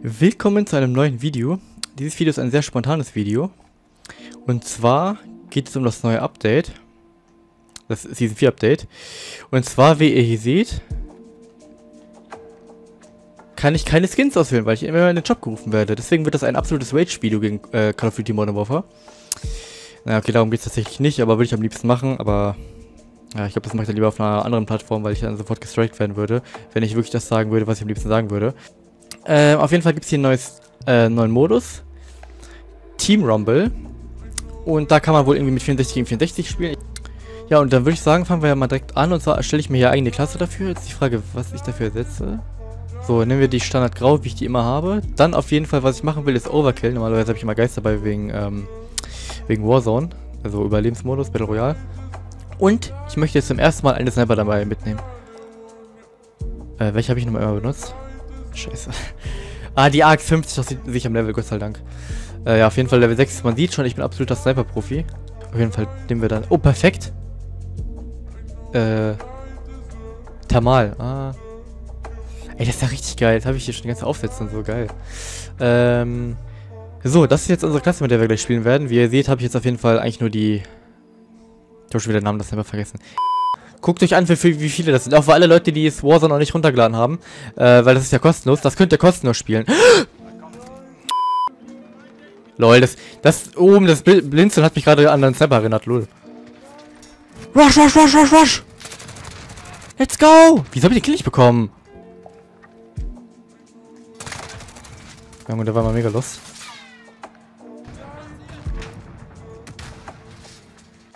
Willkommen zu einem neuen Video. Dieses Video ist ein sehr spontanes Video. Und zwar geht es um das neue Update. Das Season 4 Update. Und zwar, wie ihr hier seht, kann ich keine Skins auswählen, weil ich immer in den Job gerufen werde. Deswegen wird das ein absolutes Rage-Video gegen äh, Call of Duty Modern Warfare. Naja, okay, darum geht es tatsächlich nicht, aber würde ich am liebsten machen, aber ja, ich glaube, das mache ich dann lieber auf einer anderen Plattform, weil ich dann sofort gestrikt werden würde, wenn ich wirklich das sagen würde, was ich am liebsten sagen würde. Äh, auf jeden Fall gibt es hier einen äh, neuen Modus. Team Rumble. Und da kann man wohl irgendwie mit 64 gegen 64 spielen. Ja, und dann würde ich sagen, fangen wir ja mal direkt an. Und zwar erstelle ich mir hier eigene Klasse dafür. Jetzt die Frage, was ich dafür setze. So, nehmen wir die Standard Grau, wie ich die immer habe. Dann auf jeden Fall, was ich machen will, ist Overkill. Normalerweise habe ich immer Geist dabei wegen, ähm, wegen Warzone. Also Überlebensmodus, Battle Royale. Und ich möchte jetzt zum ersten Mal eine Sniper dabei mitnehmen. Äh, welche habe ich nochmal immer benutzt? Scheiße. Ah, die AX50, das sieht sich am Level, Gott sei Dank. Äh, ja, auf jeden Fall Level 6. Man sieht schon, ich bin absoluter Sniper-Profi. Auf jeden Fall nehmen wir dann... Oh, perfekt! Äh... Thermal. Ah. Ey, das ist ja richtig geil. Jetzt habe ich hier schon die ganze Aufsätze so geil. Ähm... So, das ist jetzt unsere Klasse, mit der wir gleich spielen werden. Wie ihr seht, habe ich jetzt auf jeden Fall eigentlich nur die... Ich habe schon wieder den Namen das selber vergessen. Guckt euch an, für, wie viele das sind. Auch für alle Leute, die es Warzone noch nicht runtergeladen haben. Äh, weil das ist ja kostenlos. Das könnt ihr kostenlos spielen. Lol, das, das oben, das Blinzeln hat mich gerade an den Snapper erinnert, lol. Rush, rush, rush, rush, rush! Let's go! Wieso hab ich den Kill nicht bekommen? Junge, der war mal mega los.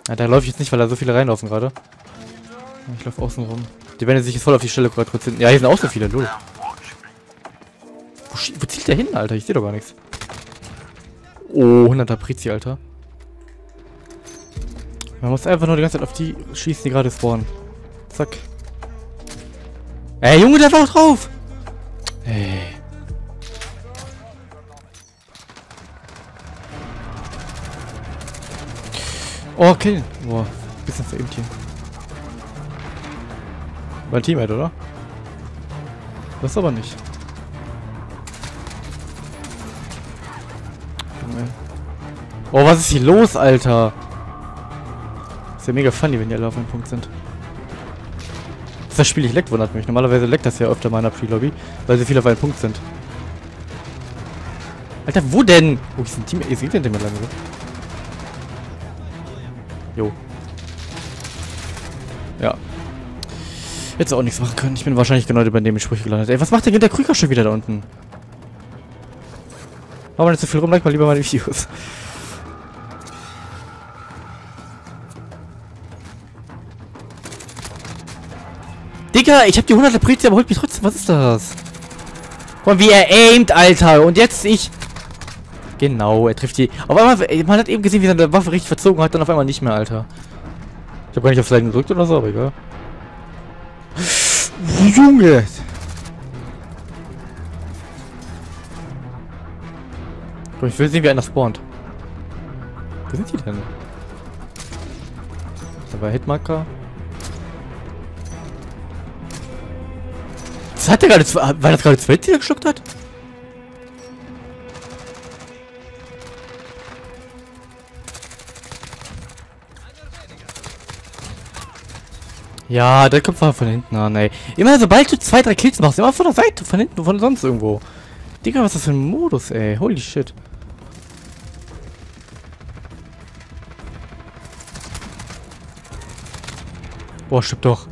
Ja, da läuft ich jetzt nicht, weil da so viele reinlaufen gerade. Ich laufe außen rum. Die werden sich jetzt voll auf die Stelle konzentrieren. Ja, hier sind auch so viele, lol. Wo, wo zielt der hin, Alter? Ich sehe doch gar nichts. Oh, 100er Prizi, Alter. Man muss einfach nur die ganze Zeit auf die schießen, die gerade spawnen. Zack. Ey, Junge, der war auch drauf! Ey. Oh, kill. Boah, bisschen verimmt hier. Mein Teammate, oder? Das aber nicht. Oh, was ist hier los, Alter? Ist ja mega funny, wenn die alle auf einem Punkt sind. Dass das Spiel nicht leckt, wundert mich. Normalerweise leckt das ja öfter meiner Pre-Lobby, weil sie viele auf einem Punkt sind. Alter, wo denn? Wo ist ein Team? Ihr seht den lange so. Jo. Ja, Jetzt auch nichts machen können. Ich bin wahrscheinlich genau über dem Sprüche gelandet. Ey, was macht denn der Krüger schon wieder da unten? Mach mal nicht so viel rum, like mal lieber meine Videos. Digga, ich hab die 100er Prezi, aber holt mich trotzdem. Was ist das? Mal, wie er aimt, Alter. Und jetzt ich... Genau, er trifft die... Auf einmal, man hat eben gesehen, wie seine Waffe richtig verzogen hat, dann auf einmal nicht mehr, Alter. Ich hab gar nicht auf Sliden gedrückt oder so, aber egal. Junge! Ich will sehen, wie einer spawnt. Wo sind die denn? Da war Hitmarker. Was hat der gerade? War das gerade zwei, die er geschluckt hat? Ja, der kommt von hinten an, ey. Immer sobald du zwei, drei Kills machst, immer von der Seite, von hinten, von sonst irgendwo. Digga, was ist das für ein Modus, ey? Holy shit. Boah, stimmt doch.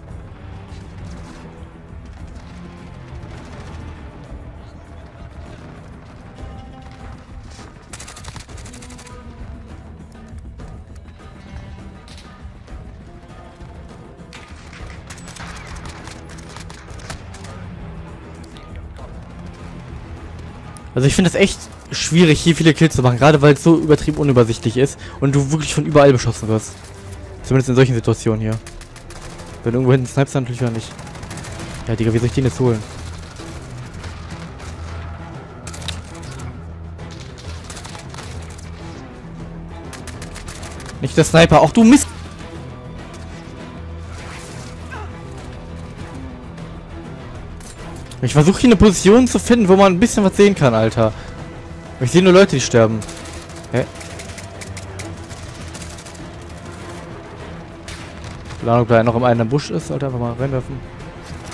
Also ich finde es echt schwierig, hier viele Kills zu machen, gerade weil es so übertrieben unübersichtlich ist und du wirklich von überall beschossen wirst. Zumindest in solchen Situationen hier. Wenn irgendwo hinten snipest, dann natürlich nicht. Ja, Digga, wie soll ich den jetzt holen? Nicht der Sniper, auch du Mist! Ich versuche hier eine Position zu finden, wo man ein bisschen was sehen kann, Alter. Ich sehe nur Leute, die sterben. Hä? Keine Ahnung, ob da noch im einen Busch ist, Alter. Einfach mal reinwerfen.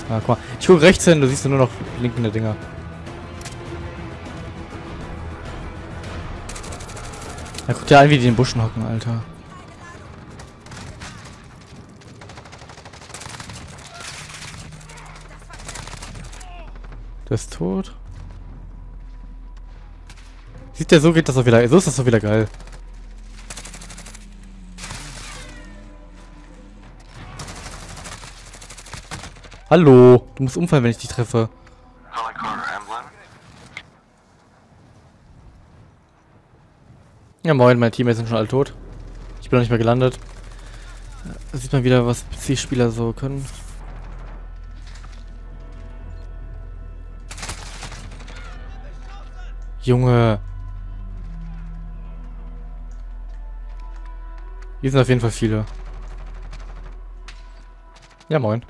Ah, guck mal. Ich gucke rechts hin, du siehst nur noch blinkende Dinger. Ja, guck dir an, wie die in den Buschen hocken, Alter. Der ist tot. Sieht der, so geht das doch wieder. So ist das doch wieder geil. Hallo, du musst umfallen, wenn ich dich treffe. Ja moin, meine Teammates sind schon alle tot. Ich bin noch nicht mehr gelandet. Da sieht man wieder, was PC-Spieler so können. Junge. Hier sind auf jeden Fall viele. Ja, moin.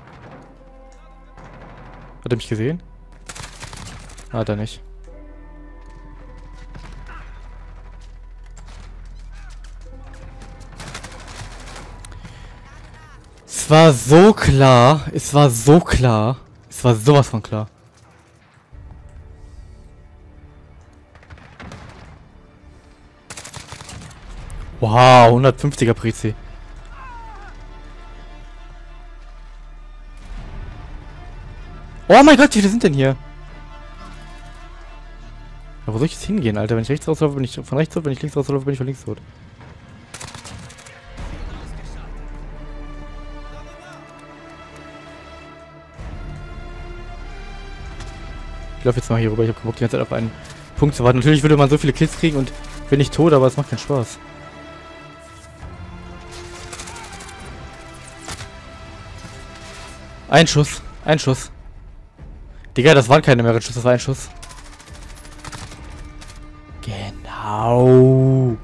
Hat er mich gesehen? Hat er nicht. Es war so klar. Es war so klar. Es war sowas von klar. Wow, 150er Prezi. Oh mein Gott, wie viele sind denn hier? Ja, wo soll ich jetzt hingehen, Alter? Wenn ich rechts rauslaufe, bin ich von rechts tot. Wenn ich links rauslaufe, bin ich von links tot. Ich laufe jetzt mal hier rüber. Ich habe Bock, die ganze Zeit auf einen Punkt zu warten. Natürlich würde man so viele Kills kriegen und bin nicht tot, aber es macht keinen Spaß. Ein Schuss. Ein Schuss. Digga, das waren keine mehreren Schuss, das war ein Schuss. Genau.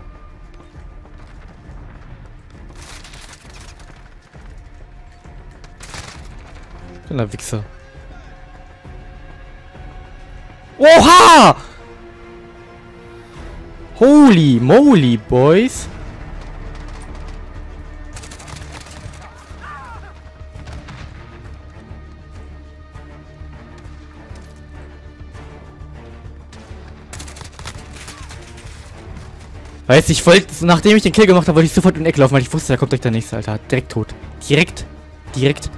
Kleiner Wichser. Oha! Holy moly, boys. Weißt du, ich wollte, nachdem ich den Kill gemacht habe, wollte ich sofort in den Eck laufen, weil ich wusste, da kommt gleich der nächste, Alter. Direkt tot. Direkt. Direkt.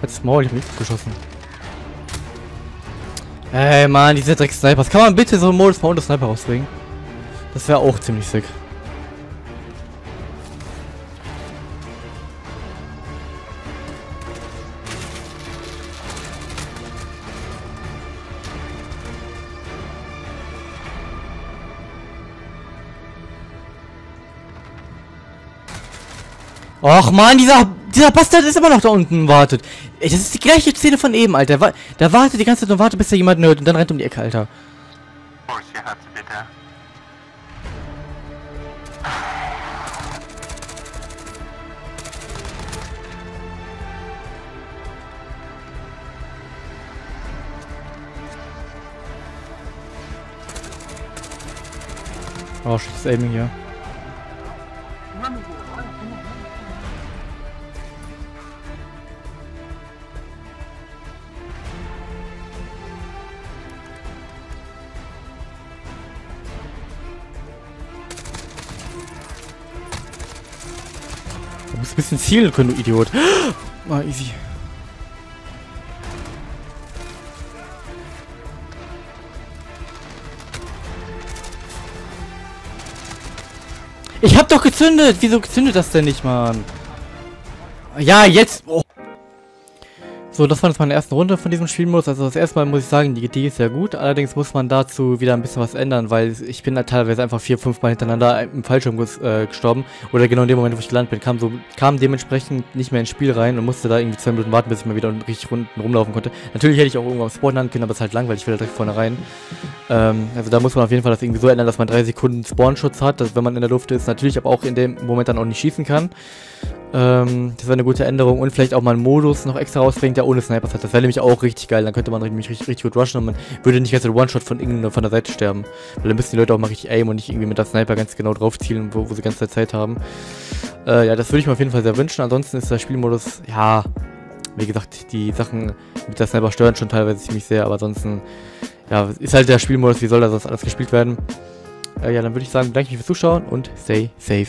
Als Maul, ich hab nichts geschossen. Ey, Mann, diese Dreck-Snipers. Kann man bitte so einen Modus Mount Sniper rausbringen? Das wäre auch ziemlich sick. Och man, dieser, dieser Bastard ist immer noch da unten und wartet. Ey, das ist die gleiche Szene von eben, Alter. Der, der wartet die ganze Zeit und wartet, bis er jemanden hört und dann rennt um die Ecke, Alter. Oh, shit, das Aiming hier. Ein bisschen zielen können, du Idiot. Ah, easy. Ich hab doch gezündet! Wieso gezündet das denn nicht, Mann? Ja, jetzt... Oh. So, das war jetzt meine erste Runde von diesem Spielmodus. Also das erste Mal muss ich sagen, die Idee ist sehr gut. Allerdings muss man dazu wieder ein bisschen was ändern, weil ich bin halt teilweise einfach vier, fünf Mal hintereinander im Fallschirm äh, gestorben. Oder genau in dem Moment, wo ich gelandet bin, kam, so, kam dementsprechend nicht mehr ins Spiel rein und musste da irgendwie zwei Minuten warten, bis ich mal wieder richtig Runden rumlaufen konnte. Natürlich hätte ich auch irgendwo am Spawn landen können, aber es ist halt langweilig, ich will da direkt vorne rein. Ähm, also da muss man auf jeden Fall das irgendwie so ändern, dass man drei Sekunden Spawnschutz hat, dass wenn man in der Luft ist, natürlich aber auch in dem Moment dann auch nicht schießen kann. Ähm, das wäre eine gute Änderung und vielleicht auch mal einen Modus noch extra rausbringen, der ohne Snipers hat. Das wäre nämlich auch richtig geil. Dann könnte man nämlich richtig, richtig gut rushen und man würde nicht ganz One-Shot von irgendeiner von der Seite sterben. Weil dann müssen die Leute auch mal richtig aim und nicht irgendwie mit der Sniper ganz genau drauf zielen, wo, wo sie ganze Zeit haben. Äh, ja, das würde ich mir auf jeden Fall sehr wünschen. Ansonsten ist der Spielmodus, ja, wie gesagt, die Sachen mit der Sniper stören schon teilweise ziemlich sehr, aber ansonsten, ja, ist halt der Spielmodus, wie soll da sonst alles gespielt werden? Äh, ja, dann würde ich sagen, bedanke ich mich fürs Zuschauen und stay safe.